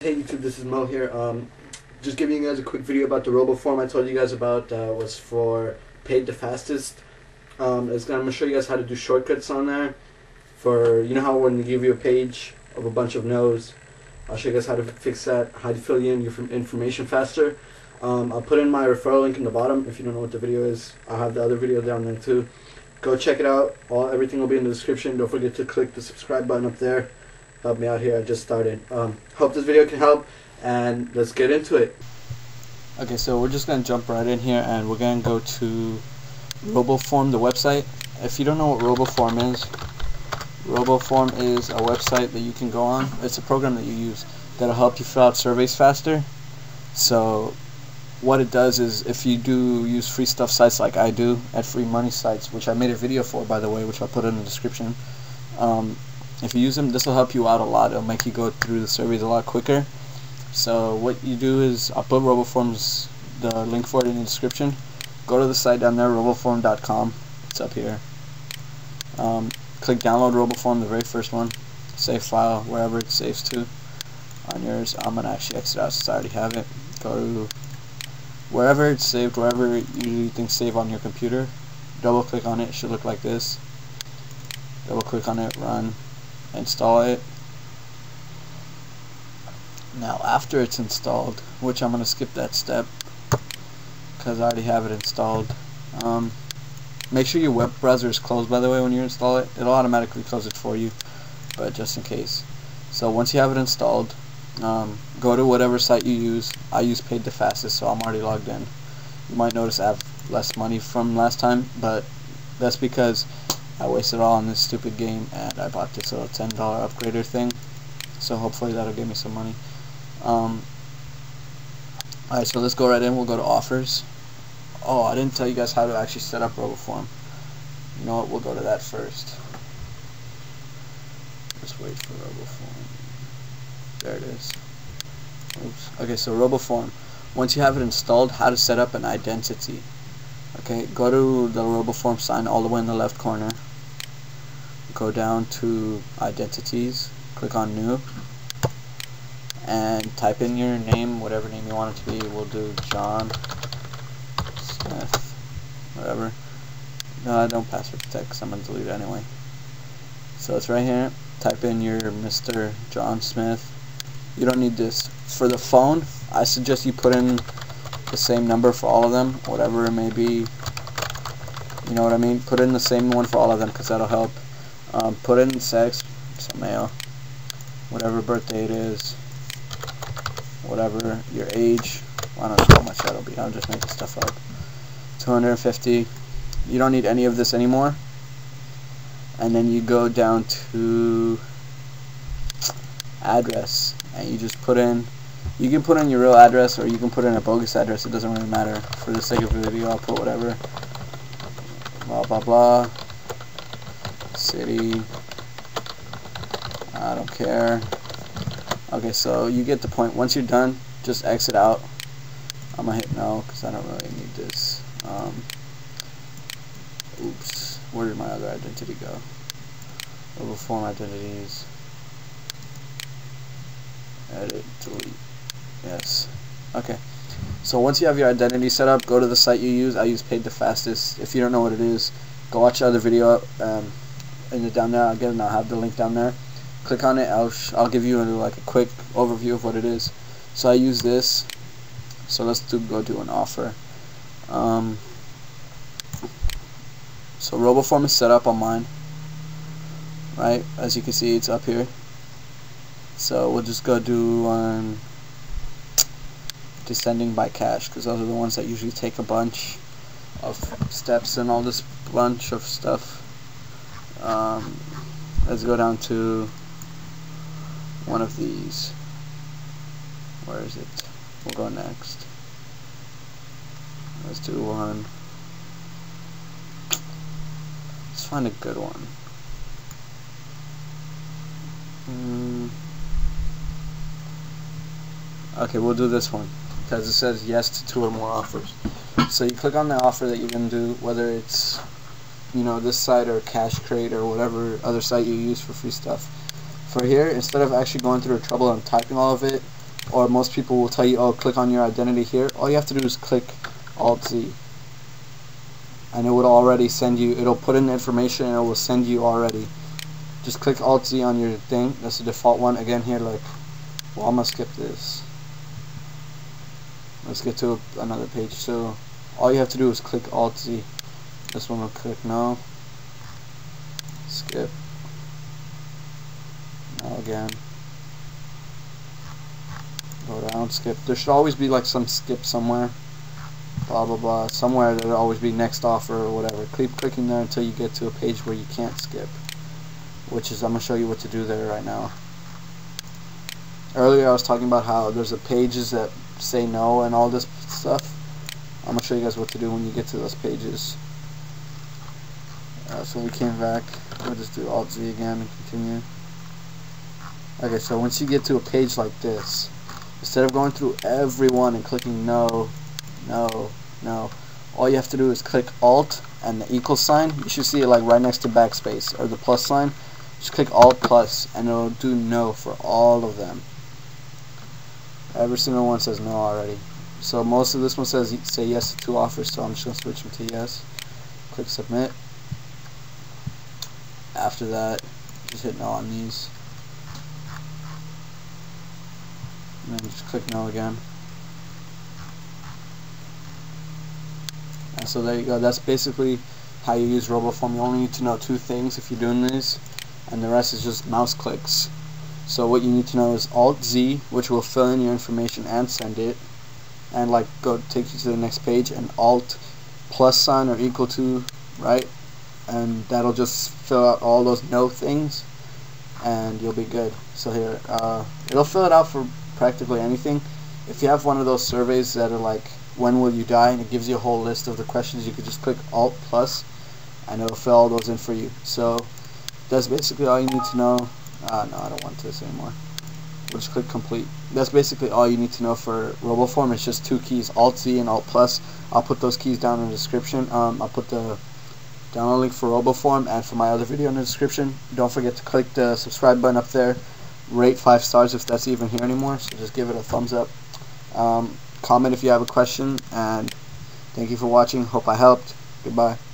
Hey YouTube, this is Mo here. Um, just giving you guys a quick video about the RoboForm I told you guys about uh, was for paid the fastest. Um, I'm gonna show you guys how to do shortcuts on there. For you know how when they give you a page of a bunch of no's, I'll show you guys how to fix that, how to fill in your information faster. Um, I'll put in my referral link in the bottom if you don't know what the video is. I'll have the other video down there too. Go check it out. All everything will be in the description. Don't forget to click the subscribe button up there help me out here. I just started. Um, hope this video can help, and let's get into it. Okay, so we're just going to jump right in here, and we're going to go to RoboForm, the website. If you don't know what RoboForm is, RoboForm is a website that you can go on. It's a program that you use that'll help you fill out surveys faster. So what it does is if you do use free stuff sites like I do at free money sites, which I made a video for by the way, which I'll put in the description, um, if you use them this will help you out a lot. It'll make you go through the surveys a lot quicker. So what you do is I'll put RoboForms the link for it in the description. Go to the site down there roboform.com it's up here. Um, click download RoboForm the very first one. Save file wherever it saves to. On yours I'm gonna actually exit out since I already have it. Go to wherever it's saved wherever you think save on your computer. Double click on it, it should look like this. Double click on it run install it. Now after it's installed which I'm gonna skip that step because I already have it installed um, make sure your web browser is closed by the way when you install it. It'll automatically close it for you but just in case. So once you have it installed um, go to whatever site you use. I use paid the fastest so I'm already logged in. You might notice I have less money from last time but that's because I wasted all on this stupid game and I bought this little $10 upgrader thing so hopefully that'll give me some money. Um, alright so let's go right in. We'll go to offers. Oh I didn't tell you guys how to actually set up RoboForm. You know what? We'll go to that first. Just wait for RoboForm. There it is. Oops. okay so RoboForm. Once you have it installed how to set up an identity okay go to the RoboForm sign all the way in the left corner. Go down to identities click on new and type in your name whatever name you want it to be. We'll do John Smith whatever. No I don't password protect because I'm going to delete it anyway. So it's right here. Type in your Mr. John Smith. You don't need this. For the phone I suggest you put in the same number for all of them whatever it may be you know what I mean put in the same one for all of them because that'll help um, put in sex, so male, whatever birthday it is, whatever your age. I don't know how much that'll be. I'm just making stuff up. 250. You don't need any of this anymore. And then you go down to address, and you just put in. You can put in your real address, or you can put in a bogus address. It doesn't really matter. For the sake of the video, I'll put whatever. Blah blah blah. City. I don't care. Okay so you get the point. Once you're done just exit out. I'm gonna hit no because I don't really need this. Um, oops. Where did my other identity go? Form identities. Edit delete yes. Okay. So once you have your identity set up go to the site you use. I use paid the fastest. If you don't know what it is go watch the other video um, in the down there. Again I'll have the link down there. Click on it. I'll, I'll give you a, like a quick overview of what it is. So I use this. So let's do go do an offer. Um, so RoboForm is set up on mine right? As you can see it's up here. So we'll just go do one descending by cash because those are the ones that usually take a bunch of steps and all this bunch of stuff. Um, let's go down to one of these. Where is it? We'll go next. Let's do one. Let's find a good one. Mm. okay we'll do this one because it says yes to two or more offers so you click on the offer that you're going to do whether it's you know this site or CashCrate or whatever other site you use for free stuff for here instead of actually going through the trouble and typing all of it or most people will tell you, oh, click on your identity here. All you have to do is click Alt Z, and it would already send you. It'll put in the information and it will send you already. Just click Alt Z on your thing. That's the default one. Again here, like, well, I'm gonna skip this. Let's get to another page. So all you have to do is click Alt Z. This one will click no. Skip. No again. Go down, skip. There should always be like some skip somewhere. Blah blah blah. Somewhere there'll always be next offer or whatever. Keep clicking there until you get to a page where you can't skip. Which is I'm gonna show you what to do there right now. Earlier I was talking about how there's a pages that say no and all this stuff. I'm gonna show you guys what to do when you get to those pages. Uh, so we came back. We'll just do Alt Z again and continue. Okay, so once you get to a page like this, instead of going through everyone and clicking no, no, no, all you have to do is click Alt and the equal sign. You should see it like right next to backspace or the plus sign. Just click Alt plus and it'll do no for all of them. Every single one says no already. So most of this one says say yes to two offers, so I'm just going to switch them to yes. Click submit. After that, just hit no on these. And then just click no again. And so there you go. That's basically how you use RoboForm. You only need to know two things if you're doing these, and the rest is just mouse clicks. So what you need to know is Alt Z, which will fill in your information and send it, and like go take you to the next page, and Alt plus sign or equal to, right? And that'll just fill out all those no things, and you'll be good. So here, uh, it'll fill it out for practically anything. If you have one of those surveys that are like, when will you die, and it gives you a whole list of the questions, you could just click Alt plus, and it'll fill all those in for you. So that's basically all you need to know. Uh, no, I don't want this anymore. We'll just click complete. That's basically all you need to know for RoboForm. It's just two keys, Alt Z and Alt plus. I'll put those keys down in the description. Um, I'll put the download link for RoboForm and for my other video in the description. Don't forget to click the subscribe button up there. Rate five stars if that's even here anymore. So just give it a thumbs up. Um, comment if you have a question. And thank you for watching. Hope I helped. Goodbye.